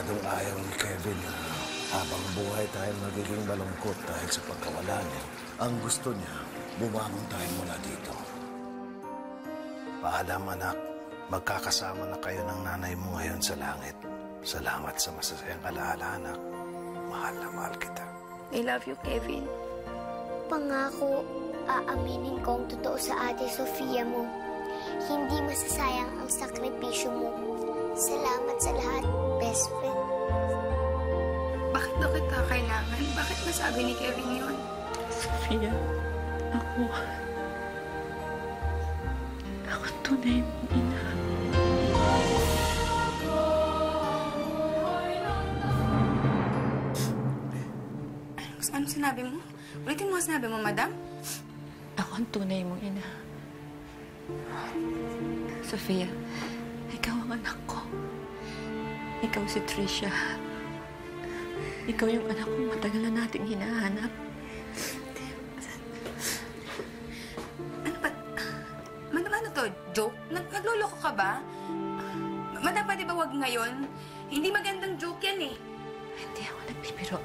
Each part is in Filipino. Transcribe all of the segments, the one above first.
Siguradong ayaw ni Kevin na habang buhay tayo magiging malungkot dahil sa pagkawala niya. Ang gusto niya, bumangon tayo mula dito. Paalam anak, magkakasama na kayo ng nanay mo ngayon sa langit. Salamat sa masasayang alaala anak. Mahal na mahal kita. I love you, Kevin. Pangako, aaminin ko ang totoo sa ate Sofia mo. Hindi masasayang ang sakripisyo mo. Salamat sa lahat, best friend. Bakit daw kita kailangan? Bakit nasabi ni Kevin yun? Sophia, ako... Ako tunay mong ina. Ano sinabi mo? Ulitin mo ang sinabi mo, madam? Ako ang tunay mong ina. Sophia, ikaw ang anak ko. Ikaw si Tricia. Ikaw yung anak kong matagal na nating hinahanap. Ano ba? Madam, ano to? Joke? Nag nagloloko ka ba? Madam, pwede ba wag ngayon? Hindi magandang joke yan eh. Hindi ako nagbibiro.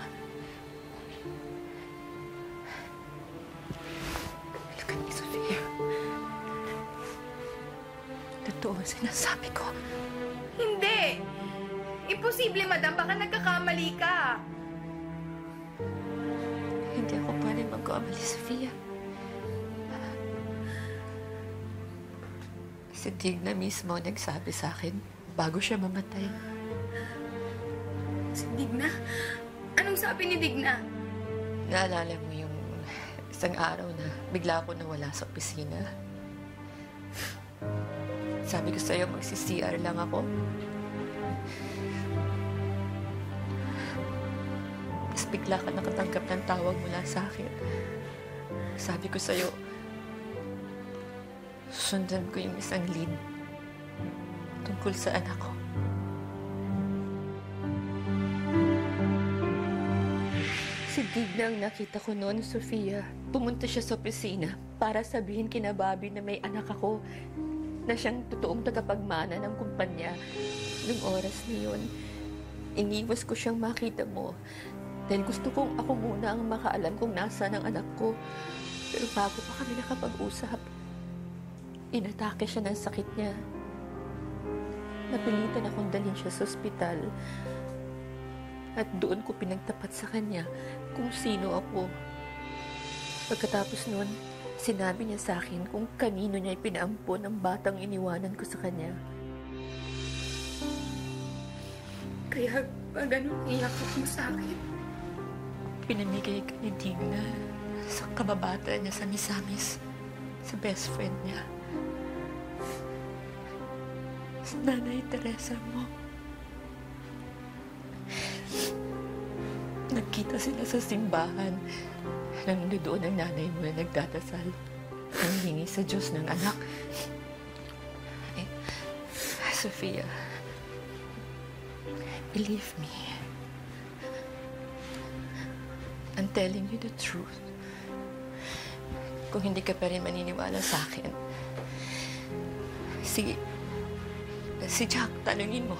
Imposible, madam. Baka nagkakamali ka. Hindi ako pwede magkamali, Sophia. Si Digna mismo ang nagsabi sa akin bago siya mamatay. Si Digna? Anong sabi ni Digna? Naalala mo yung isang araw na bigla ako nawala sa opisina? Sabi ko sa'yo, magsi-CR lang ako. Bigla ka nakatanggap ng tawag mula sa akin. Sabi ko sa'yo, sundan ko yung isang lead tungkol sa anak ko. Si Digna ang nakita ko noon, Sofia. Pumunta siya sa opisina para sabihin kina Bobby na may anak ako na siyang totoong tagapagmana ng kumpanya. Nung oras na yun, iniwas ko siyang makita mo dahil gusto kong ako muna ang makaalam kung nasa ang anak ko. Pero bago pa kami nakapag-usap, inatake siya ng sakit niya. Napilitan akong dalhin siya sa ospital. At doon ko pinagtapat sa kanya kung sino ako. Pagkatapos noon, sinabi niya sa akin kung kanino niya ipinaampon ang batang iniwanan ko sa kanya. Kaya ba ganun iyakap mo sa akin? Pinamigay ka ni Digna sa kababata niya sa Misamis, sa best friend niya. Sa nanay Teresa mo. Nagkita sila sa simbahan. Nandoon ang nanay mo na nagdadasal. Nanghingi sa Diyos ng anak. Eh, Sofia, believe me. Telling you the truth. Kung hindi ka pa rin maniniwala sa akin, si... si Jack, tanungin mo.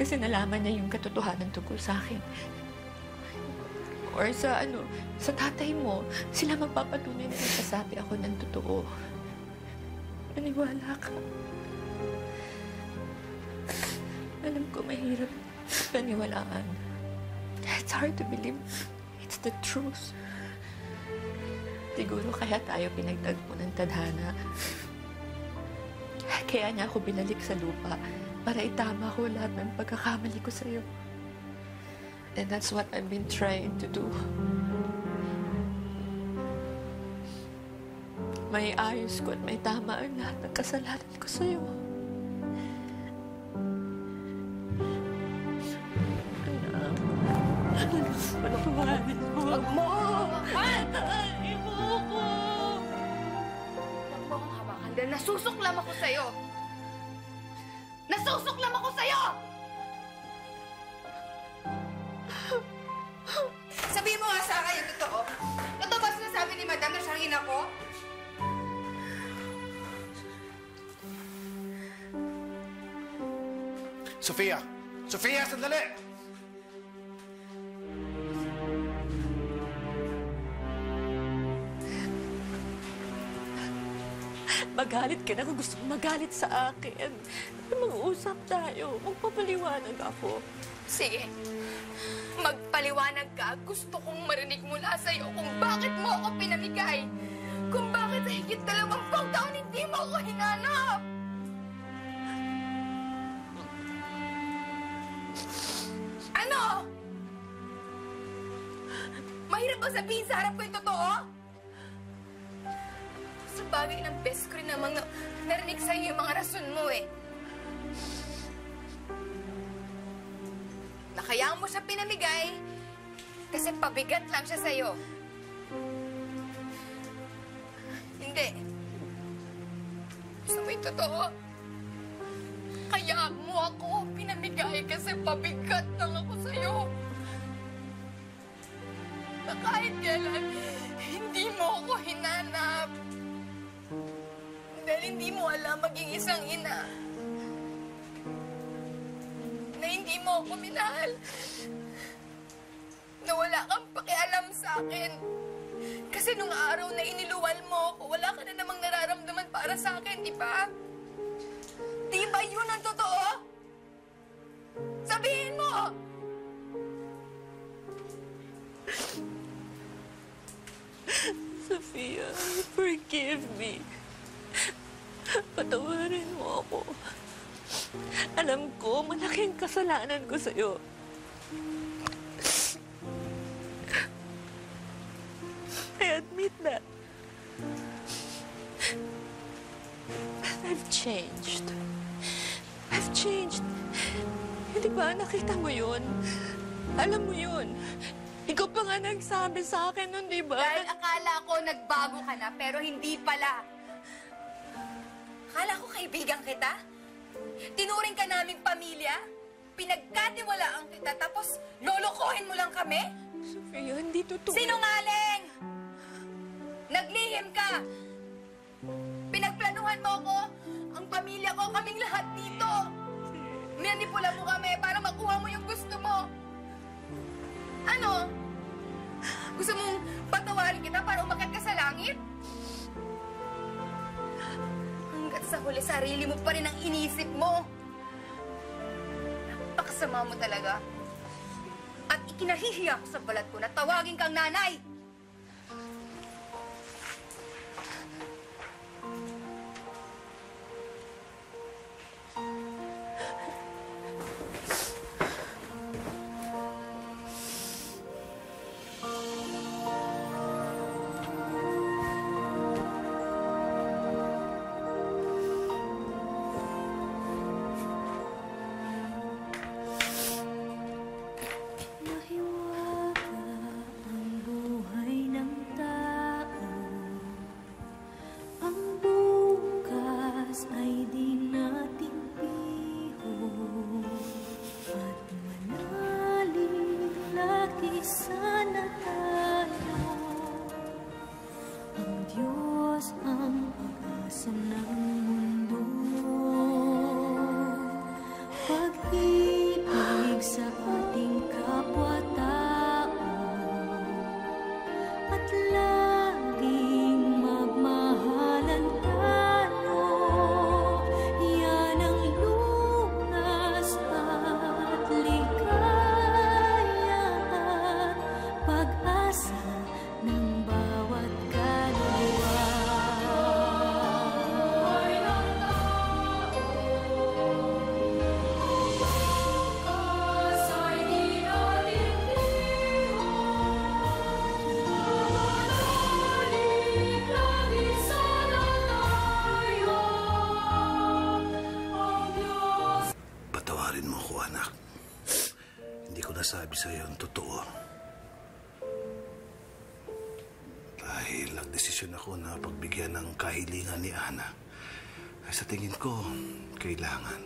Kasi nalaman niya yung katotohanan tungkol sa akin. Or sa ano, sa tatay mo, sila magpapatunay na nagsasabi ako ng totoo. Maniwala ka. Alam ko mahirap paniwalaan. It's hard to believe. The truth. Siguro kaya tayo pinagtagpo ng tadhana. Kaya niya ako binalik sa lupa para itama ko lahat ng pagkakamali ko sa'yo. And that's what I've been trying to do. May ayos ko at may tama ang lahat ng kasalanan ko sa'yo. Sofia, Sofia, sandali! Magalit ka na kung gusto mo magalit sa akin. Mag-uusap tayo. Magpapaliwanag ako. Sige. Magpaliwanag ka. Gusto kong marinig mula sa'yo kung bakit mo ako pinamigay. Kung bakit sa higit dalawampung taon hindi mo ako hinanap. Sabihin sa harap ko yung totoo? Sa bagay ng best ko rin namang na- narinig sa'yo yung mga rason mo eh. Nakayaan mo siya pinamigay kasi pabigat lang siya sa'yo. Hindi. Gusto mo yung totoo? Kaya mo ako pinamigay kasi pabigat lang ako sa'yo. Na kahit kailan, hindi mo ako hinanap. Dahil hindi mo alam maging isang ina na hindi mo ako minahal. Na wala kang pakialam sa akin. Kasi nung araw na iniluwal mo ako, wala ka na namang nararamdaman para sa akin, di ba? Di ba yun ang totoo? Sabihin mo! Sophia, forgive me. Patawarin mo ako. Alam ko, malaking kasalanan ko sa'yo. I admit that. I've changed. I've changed. Hindi ba nakita mo yun? Alam mo yun. Ikaw pa nga nagsabi sa akin nun, di ba? Dahil akala ko nagbago ka na, pero hindi pala. Akala ko kaibigan kita? Tinuring ka naming pamilya? Pinagkatiwalaan kita, tapos lolokohin mo lang kami? Sophia, hindi totoo. Sinungaling! Naglihim ka! Pinagplanuhan mo ko, ang pamilya ko, kaming lahat dito. Minanipula mo kami para makuha mo yung gusto mo. Ano? Gusto mong patawarin kita para umakyat ka sa langit? Hanggat sa huli, sarili mo pa rin ang inisip mo. Napakasama mo talaga. At ikinahihiya ko sa balat ko na tawagin kang nanay. Ko nasabi sa iyo ang totoo. Dahil nagdesisyon ako na pagbigyan ng kahilingan ni Ana. Sa tingin ko, kailangan.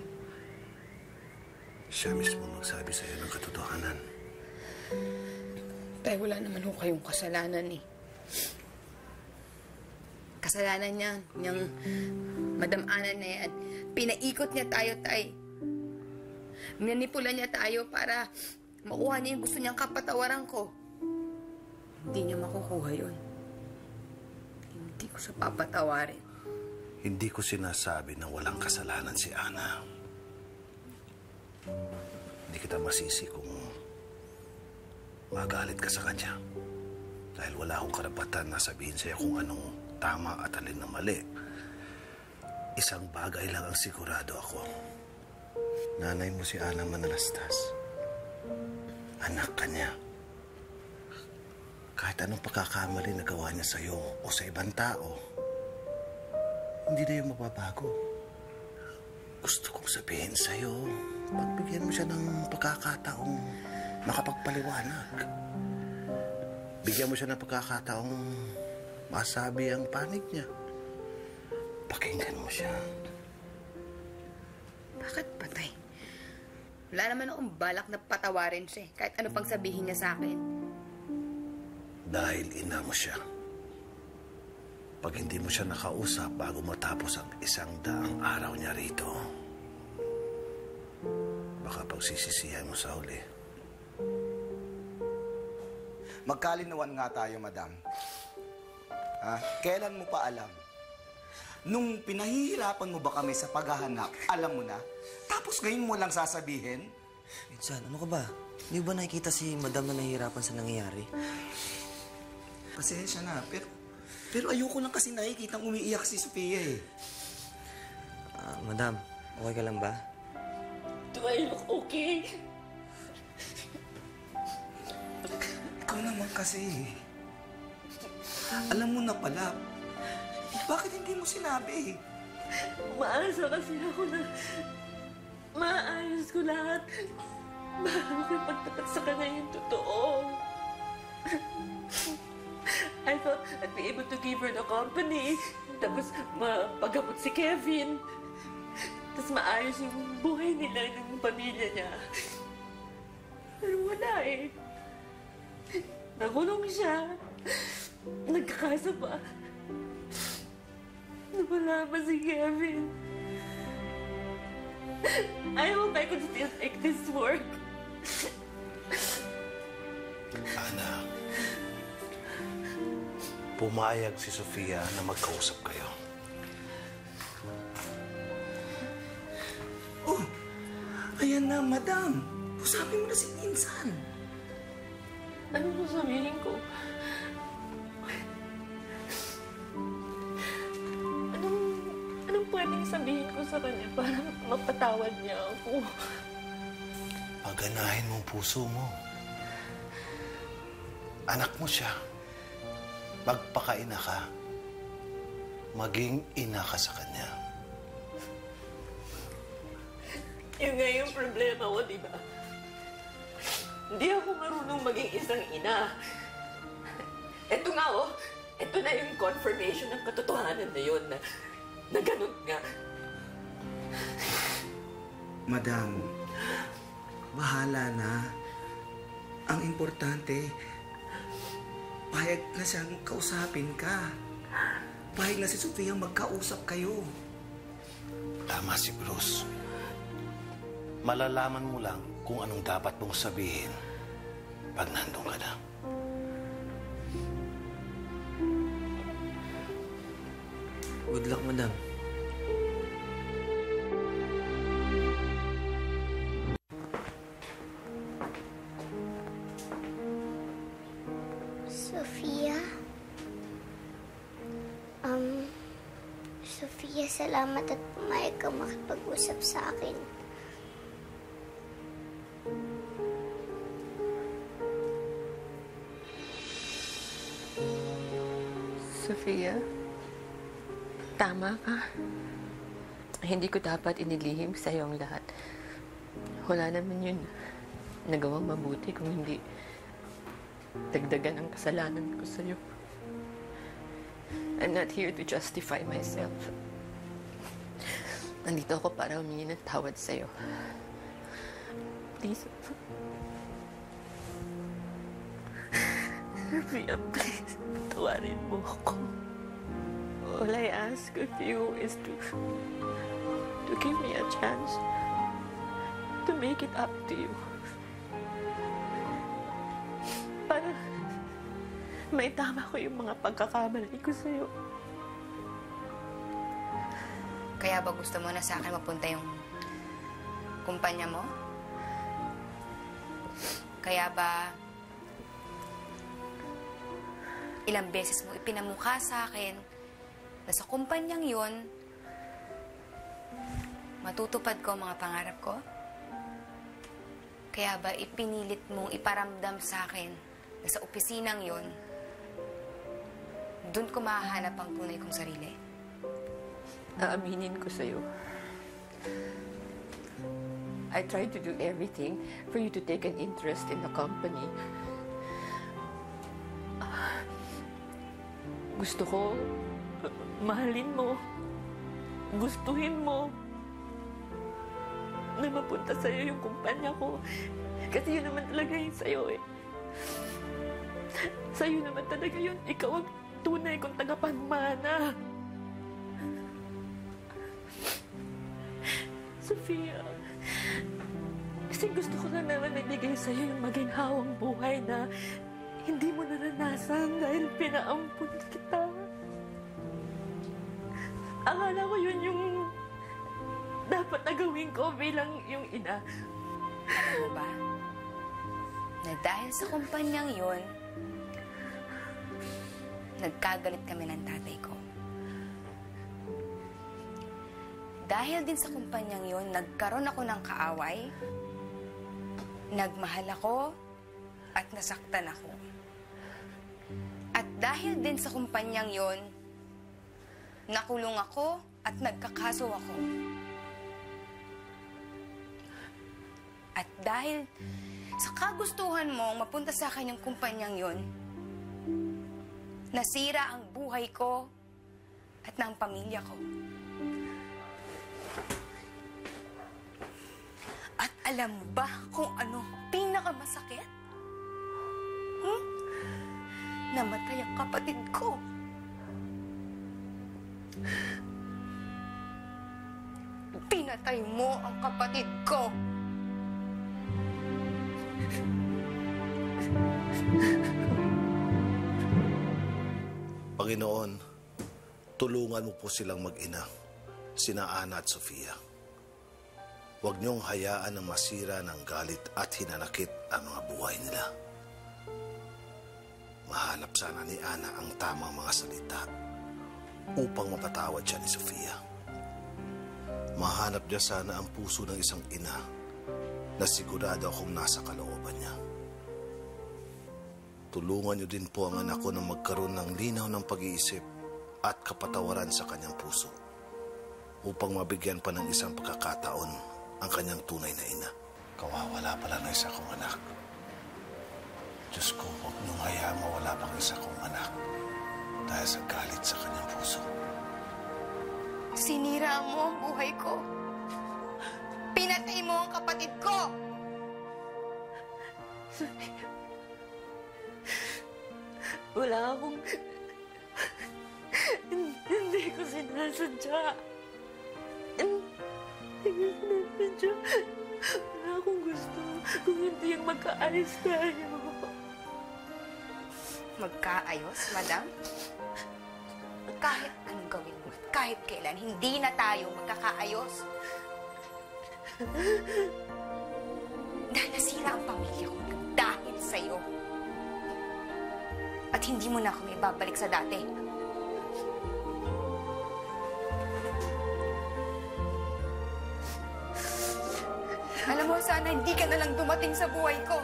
Siya mismo magsabi sa iyo ng katotohanan. Tay, wala naman ho kayong kasalanan eh. Kasalanan niya, niyang madam Ana na yan. Pinaikot niya tayo, tay. Manipula niya tayo para makuha niya yung gusto niyang kapatawaran ko. Hindi niya makukuha yun. Hindi ko siya papatawarin. Hindi ko sinasabi na walang kasalanan si Ana. Hindi kita masisi kung magalit ka sa kanya. Dahil wala akong karapatan na sabihin sa'yo kung anong tama at alin na mali. Isang bagay lang ang sigurado ako. Nanay mo si Ana Manalastas. Anak ka niya. Kahit anong pagkakamali na gawa niya sa'yo o sa ibang tao, hindi na yung mababago. Gusto kong sabihin sa'yo, pagbigyan mo siya ng pagkakataong makapagpaliwanag. Bigyan mo siya ng pagkakataong masabi ang panig niya. Pakinggan mo siya. Bakit patay? Wala naman akong balak na patawarin siya. eh, Kahit ano pang sabihin niya sa akin. Dahil ina mo siya. Pag hindi mo siya nakausap bago matapos ang isang daang araw niya rito, baka pagsisisihan mo sa huli. Magkalinawan nga tayo, madam. Ah, kailan mo pa alam? Nung pinahihirapan mo ba kami sa paghahanap, alam mo na? Tapos ngayon mo lang sasabihin? Minsan, ano ka ba? Hindi ba nakikita si madam na nahihirapan sa nangyayari? Pasensya na, pero... Pero ayoko lang kasi nakikita umiiyak si Sophia eh. Ah, madam, okay ka lang ba? Do I look okay? Ikaw naman kasi. Alam mo na pala. Bakit hindi mo sinabi? Maasa kasi ako na maayos ko lahat. Bago ko pagtapat sa kanya yung totoo. I thought I'd be able to give her the company. Tapos mapagamot si Kevin. Tapos maayos yung buhay nila ng pamilya niya. Pero wala eh. Nakulong siya. Nagkakasa pa. Nawala pa si Kevin. I hope I could still make this work. Ana, pumayag si Sofia na magkausap kayo. Oh, ayan na, madam. Usapin mo na si Insan. Ano sasabihin ko? Sabihin ko sa kanya para mapatawad niya ako? Paganahin mo puso mo. Anak mo siya. Magpakaina ka. Maging ina ka sa kanya. Yun nga yung problema ko, di ba? Hindi ako marunong maging isang ina. Ito nga, oh. Ito na yung confirmation ng katotohanan na yun na, na ganun nga. Madam, bahala na. Ang importante, payag na siyang kausapin ka. Payag na si Sofia magkausap kayo. Tama si Bruce. Malalaman mo lang kung anong dapat mong sabihin pag nandun ka na. Good luck, madam. Sofia? Um, Sofia, salamat at pumayag ka makipag-usap sa akin. Sofia, tama ka. Hindi ko dapat inilihim sa ang lahat. Wala naman yun nagawang mabuti kung hindi dagdagan ang kasalanan ko sa'yo. I'm not here to justify myself. Nandito ako para humingi ng tawad sa'yo. Please. Sophia, please. Tawarin mo ako. All I ask of you is to to give me a chance to make it up to you. Para may tama ko yung mga pagkakamali ko sa'yo. Kaya ba gusto mo na sa akin mapunta yung kumpanya mo? Kaya ba ilang beses mo ipinamukha sa akin na sa kumpanyang yon matutupad ko ang mga pangarap ko? Kaya ba ipinilit mong iparamdam sa akin na sa opisinang yon doon ko mahahanap ang tunay kong sarili? Aaminin ko sa'yo. I tried to do everything for you to take an interest in the company. Ah, Gusto ko, mahalin mo, gustuhin mo, na mapunta sa'yo yung kumpanya ko. Kasi yun naman talaga yung sa'yo eh. Sa'yo naman talaga yun. Ikaw ang tunay kong tagapagmana. Sofia, kasi gusto ko na naman ibigay sa'yo yung maginhawang buhay na hindi mo naranasan dahil pinaampun kita. Akala ko yun yung dapat na gawin ko bilang yung ina. Alam mo ba? Na dahil sa kumpanyang yon, nagkagalit kami ng tatay ko. Dahil din sa kumpanyang yon, nagkaroon ako ng kaaway, nagmahal ako, at nasaktan ako. At dahil din sa kumpanyang yon, nakulong ako at nagkakaso ako. At dahil sa kagustuhan mong mapunta sa akin yung kumpanyang yon, nasira ang buhay ko at ng pamilya ko. At alam ba kung ano pinakamasakit? Hmm? Namatay ang kapatid ko. Pinatay mo ang kapatid ko. Panginoon, tulungan mo po silang mag-ina, sina Ana at Sofia. Huwag niyong hayaan na masira ng galit at hinanakit ang mga buhay nila. Mahanap sana ni Ana ang tamang mga salita upang mapatawad siya ni Sofia. Mahanap niya sana ang puso ng isang ina na sigurado akong nasa kalooban niya. Tulungan niyo din po ang anak ko na magkaroon ng linaw ng pag-iisip at kapatawaran sa kanyang puso upang mabigyan pa ng isang pagkakataon ang kanyang tunay na ina. Kawawala pala ng isa kong anak. Diyos ko, huwag niyong hayaan mawala pang isa kong anak dahil sa galit sa kanyang puso. Sinira mo ang buhay ko. Pinatay mo ang kapatid ko. Wala akong... Hindi ko sinasadya. Hindi ko sinasadya. Wala akong gusto kung hindi yung magkaayos tayo. Magkaayos, madam? Kahit anong gawin mo, kahit kailan, hindi na tayo magkakaayos. Dahil nasira ang pamilya ko dahil sa'yo. At hindi mo na ako may sa dati. Alam mo, sana hindi ka na lang dumating sa buhay ko.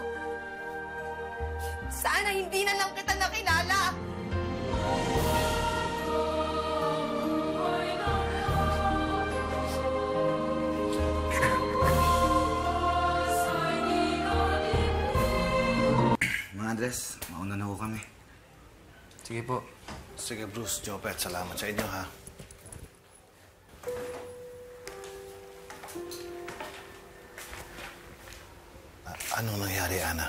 Sana hindi na lang kita nakilala. Mga Andres, mauna na ho kami. Sige po. Sige Bruce, Jopet, salamat sa inyo ha. Anong nangyari, Ana?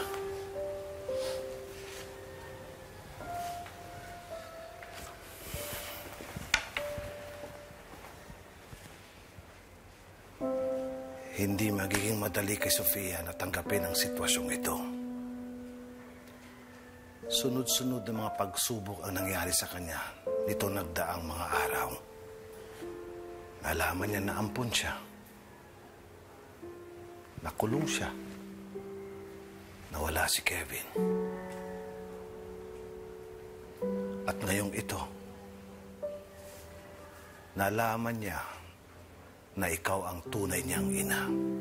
Magiging madali kay Sofia na tanggapin ang sitwasyong ito. Sunod-sunod na mga pagsubok ang nangyari sa kanya nito nagdaang mga araw. Nalaman niya na ampun siya. Nakulong siya. Nawala si Kevin. At ngayong ito, nalaman niya na ikaw ang tunay niyang ina.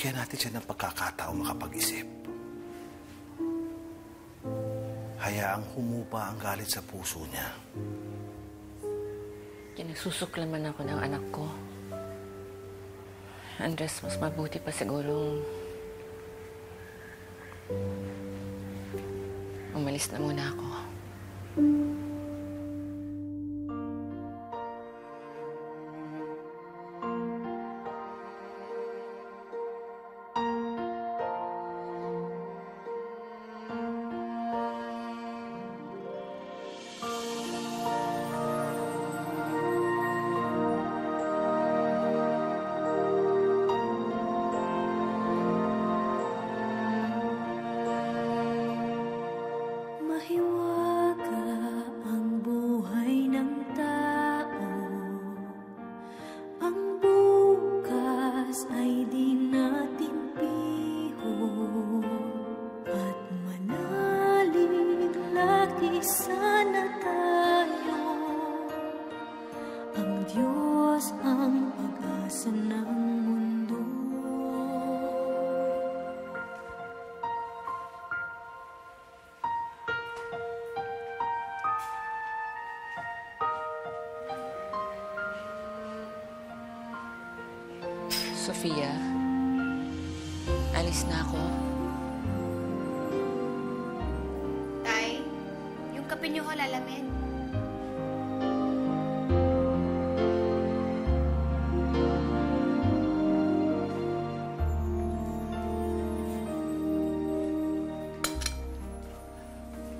Bigyan natin siya ng pagkakataong makapag-isip. Hayaang humupa ang galit sa puso niya. Kinagsusuklaman ako ng anak ko. Andres, mas mabuti pa sigurong umalis na muna ako.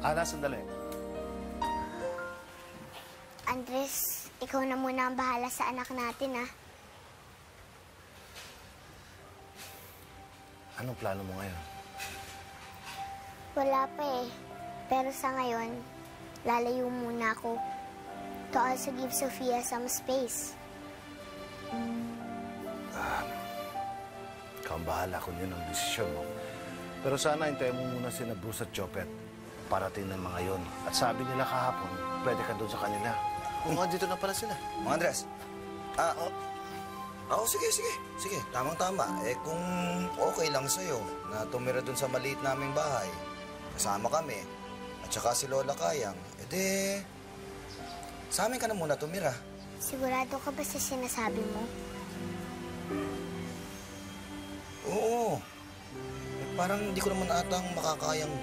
Ana, sandali. Andres, ikaw na muna ang bahala sa anak natin, ah. Anong plano mo ngayon? Wala pa eh. Pero sa ngayon, lalayo muna ako. To also give Sofia some space. Ikaw ang bahala kung yun ang desisyon mo. Pero sana hintayin mo muna si Bruce at Chopet. Parating ng mga yon. At sabi nila kahapon, pwede ka doon sa kanila. Kung nga, dito na pala sila. Mga Andres, ah, oh, Oo, sige, sige. Sige, tamang-tama. Eh, kung okay lang sa'yo na tumira dun sa maliit naming bahay, kasama kami, at saka si Lola Kayang, edi, sa amin ka na muna tumira. Sigurado ka ba sa sinasabi mo? Oo. Parang hindi ko naman atang makakayang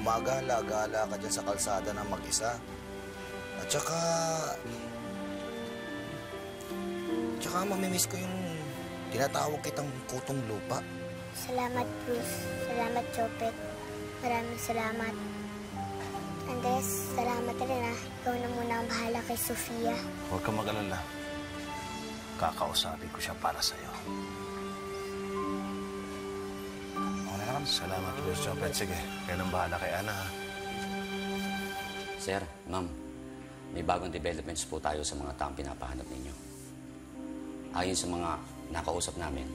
gumagala-gala ka dyan sa kalsada ng mag-isa. At saka... Tsaka mamimiss ko yung tinatawag kitang kutong lupa. Salamat, Bruce. Salamat, Chopet. Maraming salamat. Andres, salamat rin ah. Ikaw na muna ang bahala kay Sofia. Huwag kang mag-alala. Kakausapin ko siya para sa'yo. Salamat, Bruce Chopet. Sige, kayo nang bahala kay Ana, ha? Sir, ma'am, may bagong developments po tayo sa mga taong pinapahanap ninyo. Ayon sa mga nakausap namin,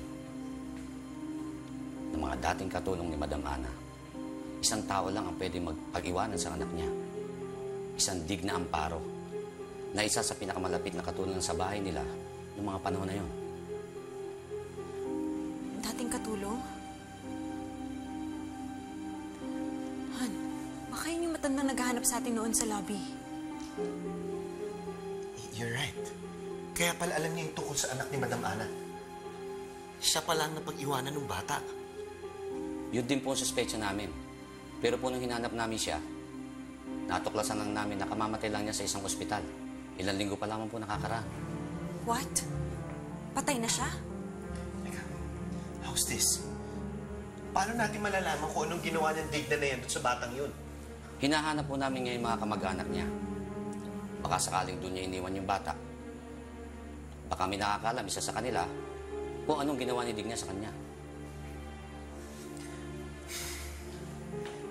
ng mga dating katulong ni Madam Ana, isang tao lang ang pwede magpag-iwanan sa anak niya. Isang dig na amparo na isa sa pinakamalapit na katulong sa bahay nila noong mga panahon na yon. Dating katulong? Naghahanap sa atin noon sa lobby. You're right. Kaya pala alam niya yung tungkol sa anak ni Madam Ana. Siya pala ang napag-iwanan ng bata. Yun din po ang suspecha namin. Pero po nung hinanap namin siya, natuklasan lang namin na kamamatay lang niya sa isang ospital. Ilang linggo pa lamang po nakakaraan. What? Patay na siya? How's this? Paano natin malalaman kung anong ginawa niyang digna na yan doon sa batang yun? Hinahanap po namin ngayon mga kamag-anak niya. Baka sakaling doon niya iniwan yung bata. Baka may nakakalam isa sa kanila kung anong ginawa ni Digna sa kanya.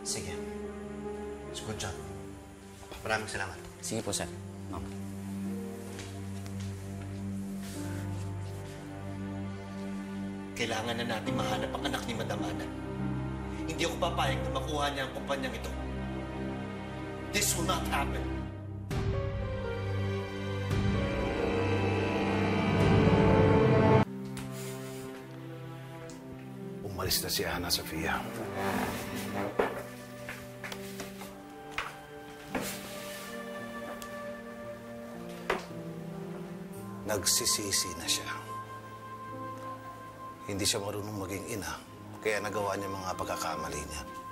Sige. Good job. Maraming salamat. Sige po, sir. Ma'am. Kailangan na natin mahanap ang anak ni Madam Ana. Hindi ako papayag na makuha niya ang kumpanyang ito. This will not happen. Umalis na si Ana Sofia. Nagsisisi na siya. Hindi siya marunong maging ina, kaya nagawa niya mga pagkakamali niya.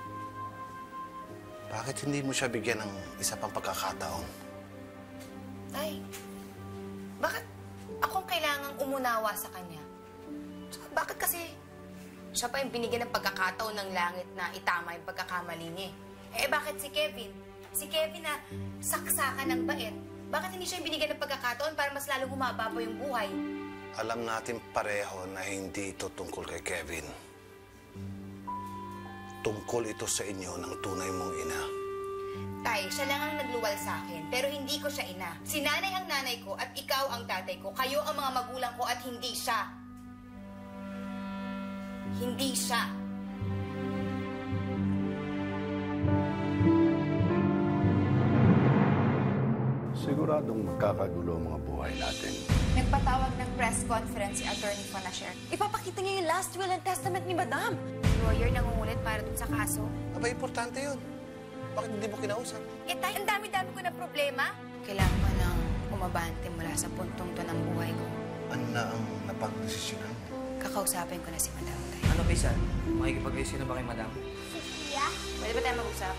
Bakit hindi mo siya bigyan ng isa pang pagkakataon? Tay, bakit akong kailangang umunawa sa kanya? Tsaka Bakit kasi siya pa yung binigyan ng pagkakataon ng langit na itama yung pagkakamali niya? eh? Eh, bakit si Kevin? Si Kevin na saksakan ng bait. Bakit hindi siya yung binigyan ng pagkakataon para mas lalong humaba pa yung buhay? Alam natin pareho na hindi ito tungkol kay Kevin. Tungkol ito sa inyo ng tunay mong ina. Tay, siya lang ang nagluwal sa akin, pero hindi ko siya ina. Si nanay ang nanay ko at ikaw ang tatay ko. Kayo ang mga magulang ko at hindi siya. Hindi siya. Siguradong magkakagulo ang mga buhay natin. Nagpatawag ng press conference si Attorney Fonasher. Ipapakita niya yung last will and testament ni Madam. Lawyer nangungulit para dun sa kaso. Aba, importante yun. Bakit hindi mo kinausap? Eh, tay, ang dami-dami ko na problema. Kailangan mo nang umabante mula sa puntong to ng buhay ko. Ano na ang napagdesisyonan mo? Kakausapin ko na si Madam, tay. Ano, Pisa? Makikipag-ayos na ba kay Madam? Sofia, Pwede ba tayo mag-usap?